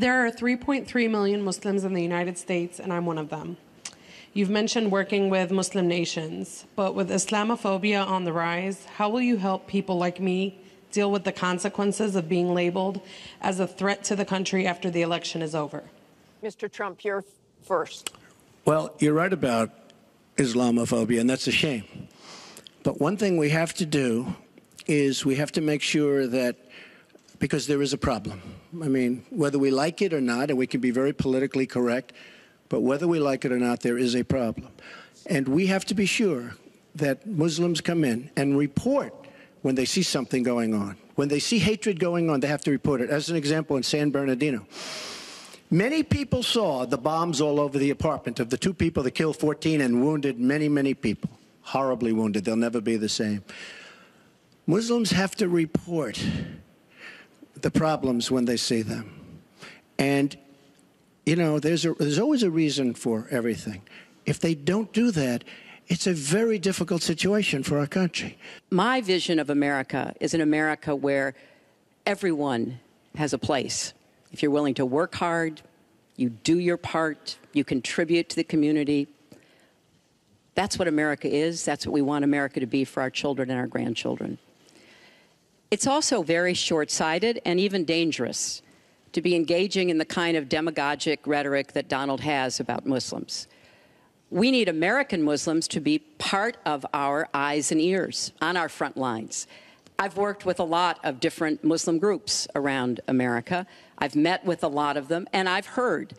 There are 3.3 million Muslims in the United States, and I'm one of them. You've mentioned working with Muslim nations, but with Islamophobia on the rise, how will you help people like me deal with the consequences of being labeled as a threat to the country after the election is over? Mr. Trump, you're first. Well, you're right about Islamophobia, and that's a shame. But one thing we have to do is we have to make sure that because there is a problem. I mean, whether we like it or not, and we can be very politically correct, but whether we like it or not, there is a problem. And we have to be sure that Muslims come in and report when they see something going on. When they see hatred going on, they have to report it. As an example, in San Bernardino, many people saw the bombs all over the apartment of the two people that killed 14 and wounded many, many people. Horribly wounded. They'll never be the same. Muslims have to report the problems when they see them. And, you know, there's, a, there's always a reason for everything. If they don't do that, it's a very difficult situation for our country. My vision of America is an America where everyone has a place. If you're willing to work hard, you do your part, you contribute to the community. That's what America is. That's what we want America to be for our children and our grandchildren. It's also very short sighted and even dangerous to be engaging in the kind of demagogic rhetoric that Donald has about Muslims. We need American Muslims to be part of our eyes and ears on our front lines. I've worked with a lot of different Muslim groups around America. I've met with a lot of them, and I've heard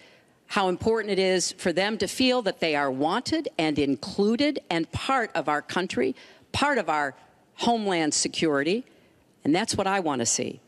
how important it is for them to feel that they are wanted and included and part of our country, part of our homeland security. And that's what I want to see.